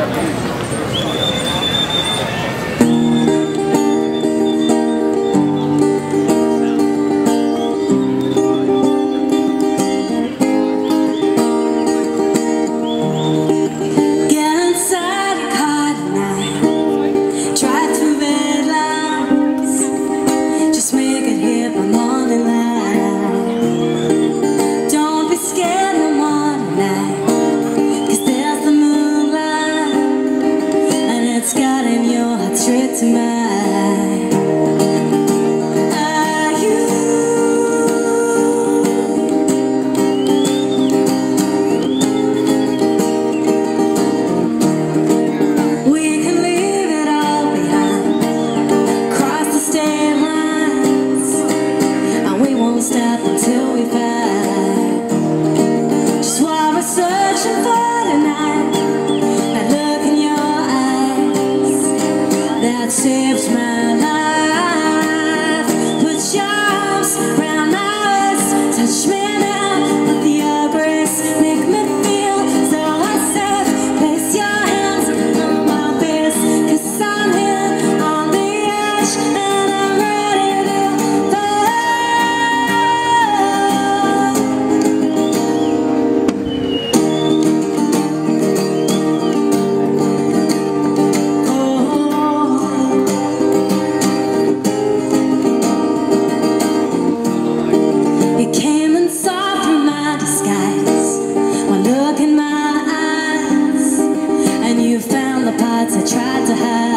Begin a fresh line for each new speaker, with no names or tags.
Obrigado.
your heart straight Are you? We can leave it all behind. Cross the state lines. And we won't stop until we find That saves my life. I tried to hide.